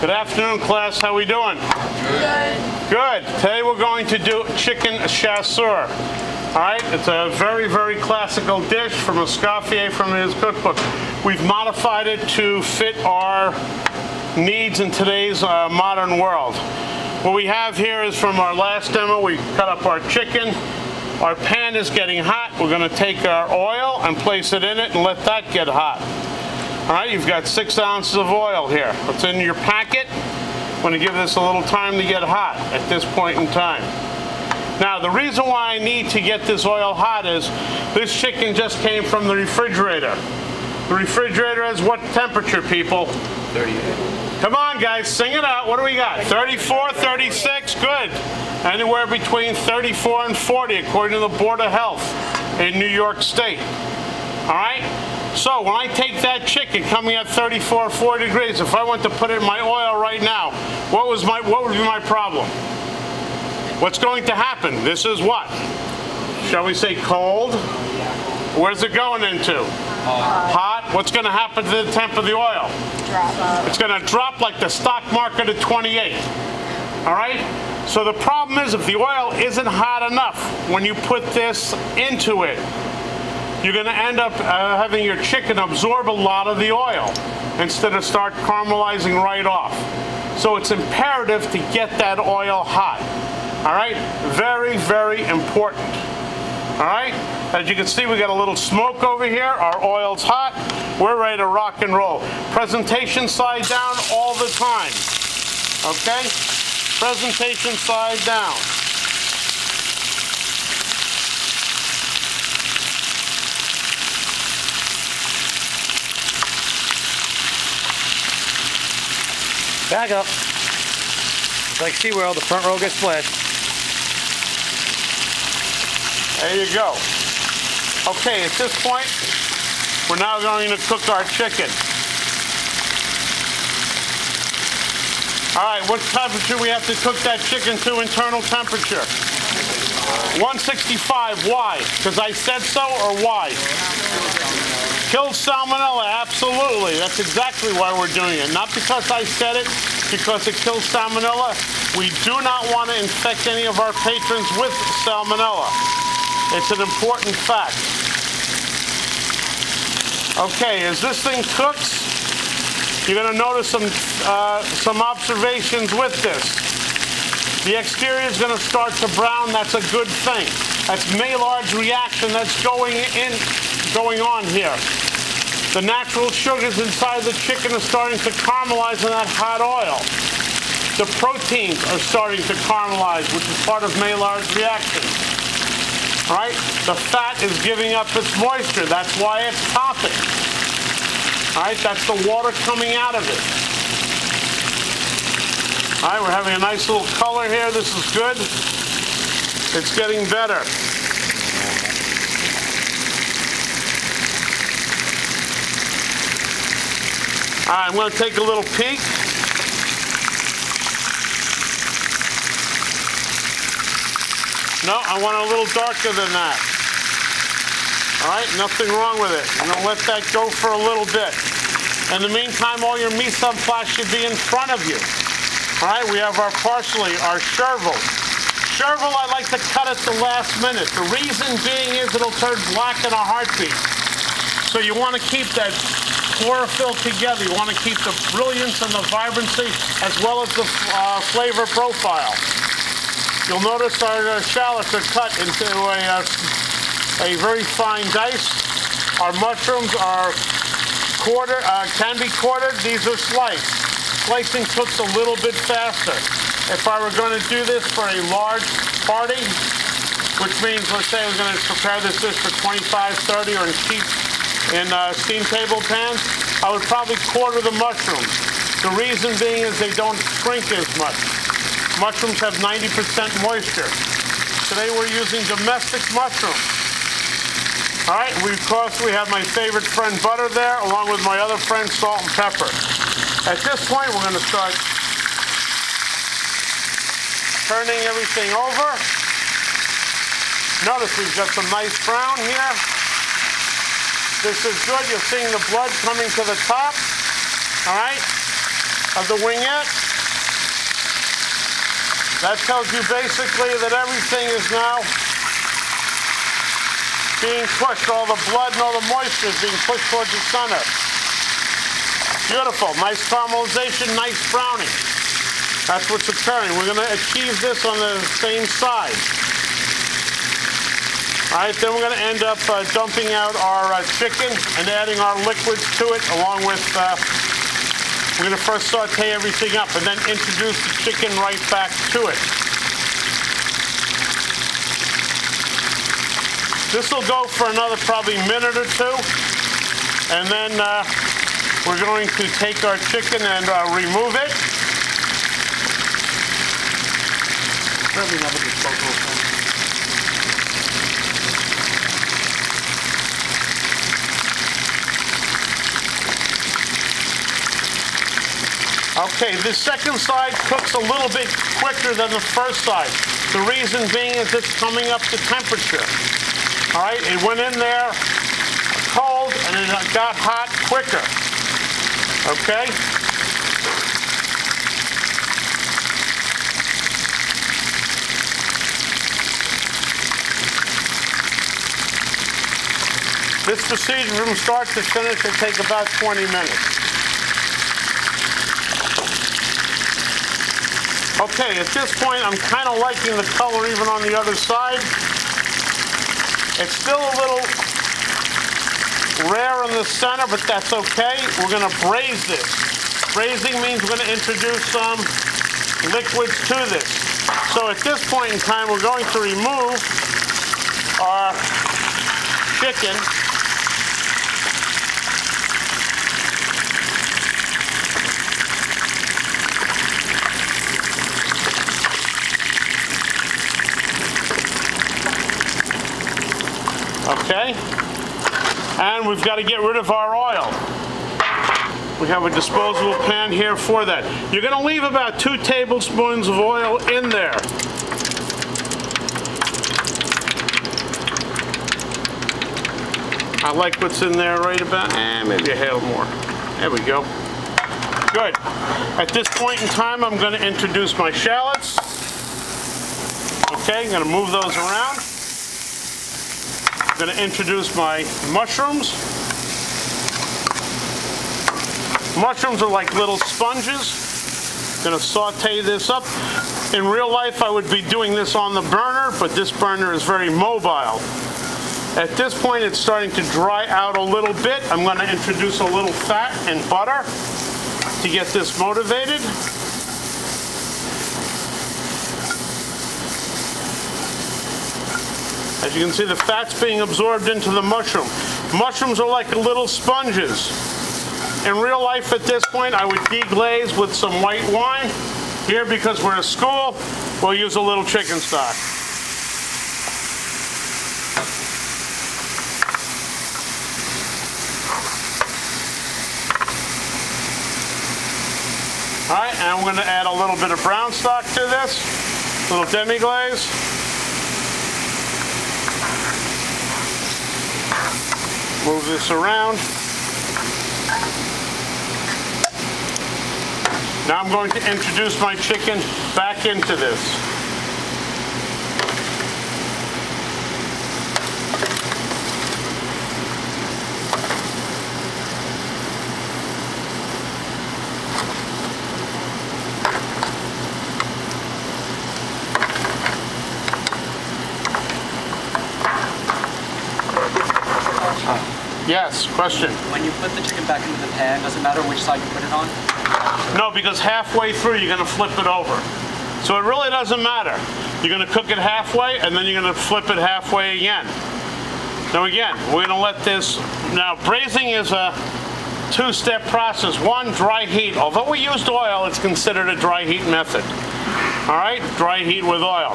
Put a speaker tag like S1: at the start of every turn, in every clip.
S1: Good afternoon, class. How we doing?
S2: Good.
S1: Good. Today we're going to do chicken chasseur. All right, it's a very, very classical dish from Escoffier from his cookbook. We've modified it to fit our needs in today's uh, modern world. What we have here is from our last demo, we cut up our chicken. Our pan is getting hot. We're gonna take our oil and place it in it and let that get hot. All right, you've got six ounces of oil here. It's in your packet. I'm gonna give this a little time to get hot at this point in time. Now, the reason why I need to get this oil hot is this chicken just came from the refrigerator. The refrigerator is what temperature, people?
S3: 38.
S1: Come on, guys, sing it out. What do we got? 34, 36? Good. Anywhere between 34 and 40, according to the Board of Health in New York State. All right? So when I take that chicken coming at 34 or 40 degrees, if I want to put it in my oil right now, what was my what would be my problem? What's going to happen? This is what? Shall we say cold? Where's it going into? Hot. What's going to happen to the temp of the oil?
S2: Drop.
S1: It's going to drop like the stock market at 28. All right? So the problem is if the oil isn't hot enough when you put this into it, you're going to end up uh, having your chicken absorb a lot of the oil instead of start caramelizing right off. So it's imperative to get that oil hot. All right? Very, very important. All right? As you can see, we got a little smoke over here. Our oil's hot. We're ready to rock and roll. Presentation side down all the time. Okay? Presentation side down.
S3: Back up. It's like SeaWorld, the front row gets splashed.
S1: There you go. Okay, at this point, we're now going to cook our chicken. All right, what temperature we have to cook that chicken to internal temperature? 165, why? Because I said so or why? Kills salmonella, absolutely. That's exactly why we're doing it. Not because I said it, because it kills salmonella. We do not want to infect any of our patrons with salmonella. It's an important fact. Okay, as this thing cooks, you're going to notice some, uh, some observations with this. The exterior is going to start to brown. That's a good thing. That's Maillard's reaction that's going in, going on here. The natural sugars inside the chicken are starting to caramelize in that hot oil. The proteins are starting to caramelize, which is part of Maillard's reaction. Right? The fat is giving up its moisture. That's why it's popping. All right? That's the water coming out of it. All right, we're having a nice little color here. This is good. It's getting better. I'm going to take a little peek. No, I want a little darker than that. All right, nothing wrong with it. I'm going to let that go for a little bit. In the meantime, all your mise en place should be in front of you. All right, we have our parsley, our chervil. Chervil, I like to cut at the last minute. The reason being is it'll turn black in a heartbeat. So you want to keep that chlorophyll together. You want to keep the brilliance and the vibrancy as well as the uh, flavor profile. You'll notice our uh, shallots are cut into a, uh, a very fine dice. Our mushrooms are quarter, uh, can be quartered. These are sliced. Slicing cooks a little bit faster. If I were going to do this for a large party, which means, let's say we're going to prepare this dish for 25, 30, or in cheap in uh, steam table pans, I would probably quarter the mushrooms. The reason being is they don't shrink as much. Mushrooms have 90% moisture. Today we're using domestic mushrooms. All right, we, of course, we have my favorite friend butter there, along with my other friend salt and pepper. At this point, we're going to start turning everything over. Notice we've got some nice brown here. This is good. You're seeing the blood coming to the top. All right? of the wingette. That tells you basically that everything is now being pushed. All the blood and all the moisture is being pushed towards the center. Beautiful. Nice caramelization, nice browning. That's what's occurring. We're going to achieve this on the same side. All right, then we're going to end up uh, dumping out our uh, chicken and adding our liquids to it along with, uh, we're going to first saute everything up and then introduce the chicken right back to it. This will go for another probably minute or two. And then uh, we're going to take our chicken and uh, remove it.
S3: Probably another disposable
S1: Okay, the second side cooks a little bit quicker than the first side. The reason being is it's coming up to temperature. All right, it went in there cold and it got hot quicker. Okay? This procedure from start to finish will take about 20 minutes. Okay, at this point, I'm kind of liking the color even on the other side. It's still a little rare in the center, but that's okay. We're going to braise this. Braising means we're going to introduce some liquids to this. So at this point in time, we're going to remove our chicken Okay? And we've got to get rid of our oil. We have a disposable pan here for that. You're going to leave about two tablespoons of oil in there. I like what's in there right about, eh, maybe a hair more. There we go. Good. At this point in time, I'm going to introduce my shallots. Okay, I'm going to move those around. I'm going to introduce my mushrooms. Mushrooms are like little sponges. I'm going to saute this up. In real life, I would be doing this on the burner, but this burner is very mobile. At this point, it's starting to dry out a little bit. I'm going to introduce a little fat and butter to get this motivated. As you can see, the fat's being absorbed into the mushroom. Mushrooms are like little sponges. In real life at this point, I would deglaze with some white wine. Here, because we're at school, we'll use a little chicken stock. All right, and I'm going to add a little bit of brown stock to this, a little demi-glaze. Move this around. Now I'm going to introduce my chicken back into this. Yes, question.
S4: When you put the chicken back into the pan, does it matter which side you put it on?
S1: No, because halfway through you're going to flip it over. So it really doesn't matter. You're going to cook it halfway and then you're going to flip it halfway again. Now again, we're going to let this, now braising is a two-step process. One, dry heat. Although we used oil, it's considered a dry heat method. All right, dry heat with oil.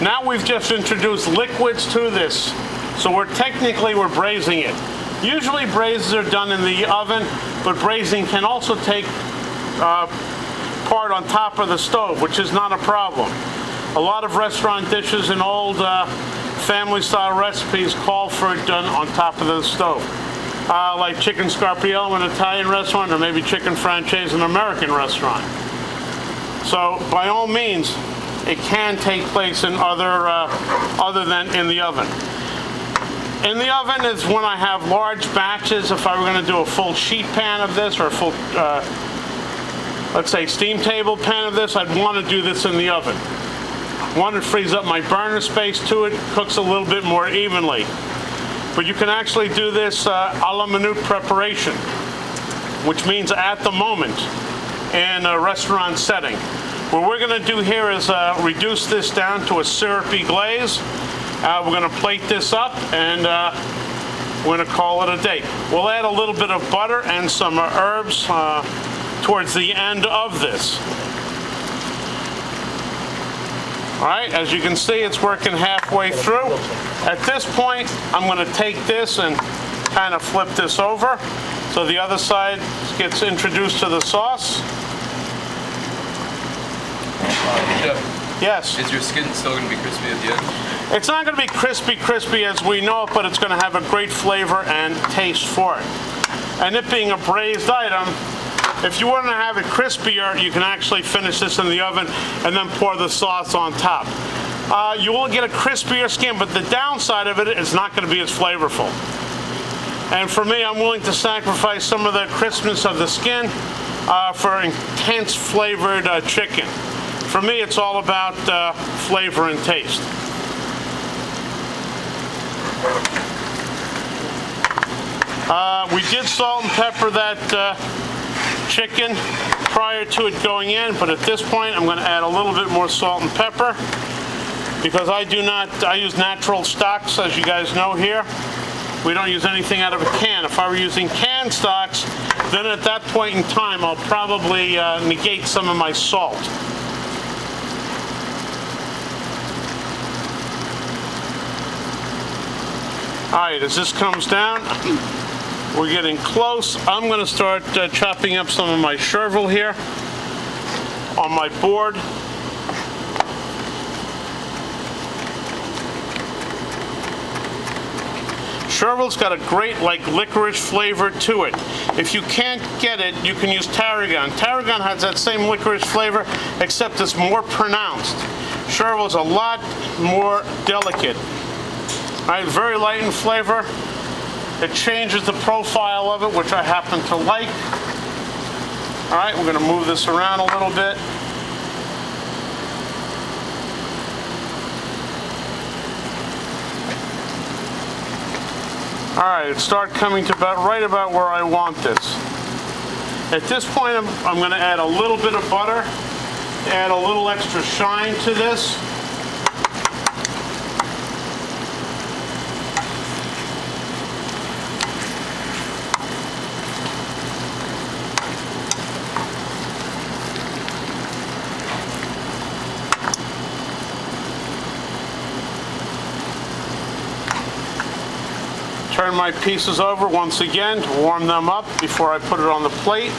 S1: Now we've just introduced liquids to this. So we're technically, we're braising it. Usually braises are done in the oven, but braising can also take uh, part on top of the stove, which is not a problem. A lot of restaurant dishes and old uh, family style recipes call for it done on top of the stove. uh, like chicken scarpiello in an Italian restaurant, or maybe chicken francaise in an American restaurant. So by all means, it can take place in other, uh, other than in the oven. In the oven is when I have large batches. If I were going to do a full sheet pan of this or a full, uh, let's say, steam table pan of this, I'd want to do this in the oven. One, it frees up my burner space to it, cooks a little bit more evenly. But you can actually do this uh, a la minute preparation, which means at the moment in a restaurant setting. What we're going to do here is uh, reduce this down to a syrupy glaze. Uh, we're going to plate this up and uh, we're going to call it a day. We'll add a little bit of butter and some uh, herbs uh, towards the end of this. All right, as you can see, it's working halfway through. At this point, I'm going to take this and kind of flip this over so the other side gets introduced to the sauce. Yes.
S5: is your skin still going to be crispy at the end?
S1: It's not going to be crispy, crispy as we know it, but it's going to have a great flavor and taste for it. And it being a braised item, if you want to have it crispier, you can actually finish this in the oven and then pour the sauce on top. Uh, you will get a crispier skin, but the downside of it is not going to be as flavorful. And for me, I'm willing to sacrifice some of the crispness of the skin uh, for intense flavored uh, chicken. For me, it's all about uh, flavor and taste. Uh, we did salt and pepper that uh, chicken prior to it going in, but at this point I'm going to add a little bit more salt and pepper because I do not, I use natural stocks as you guys know here. We don't use anything out of a can. If I were using canned stocks, then at that point in time I'll probably uh, negate some of my salt. All right, as this comes down, we're getting close. I'm going to start uh, chopping up some of my chervil here on my board. Chervil's got a great like licorice flavor to it. If you can't get it, you can use tarragon. Tarragon has that same licorice flavor, except it's more pronounced. Chervil's a lot more delicate. Right, very light in flavor. It changes the profile of it, which I happen to like. All right, we're gonna move this around a little bit. All right, start coming to about right about where I want this. At this point, I'm, I'm gonna add a little bit of butter, add a little extra shine to this. My pieces over once again to warm them up before I put it on the plate.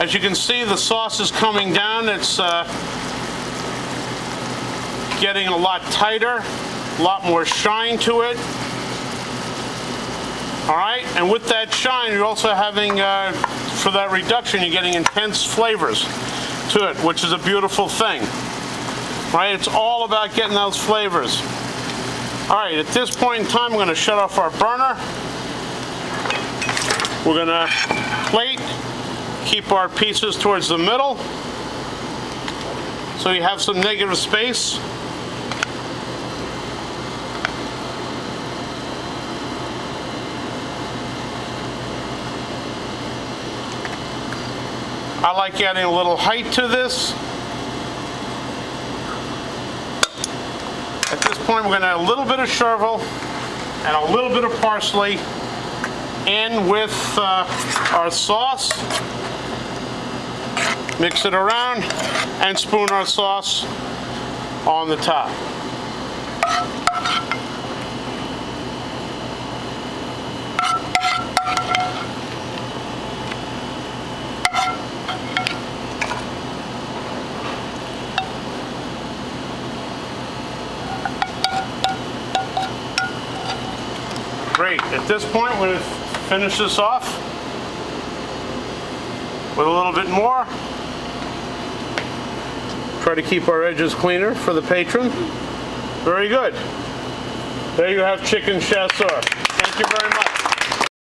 S1: As you can see, the sauce is coming down. It's uh, getting a lot tighter, a lot more shine to it. All right, and with that shine, you're also having, uh, for that reduction, you're getting intense flavors to it, which is a beautiful thing. Right, it's all about getting those flavors. All right, at this point in time, we're gonna shut off our burner. We're gonna plate, keep our pieces towards the middle. So you have some negative space. I like adding a little height to this. At this point, we're going to add a little bit of chervil and a little bit of parsley in with uh, our sauce. Mix it around and spoon our sauce on the top. Great. At this point, we're going to finish this off with a little bit more. Try to keep our edges cleaner for the patron. Very good. There you have chicken chasseur. Thank you very much.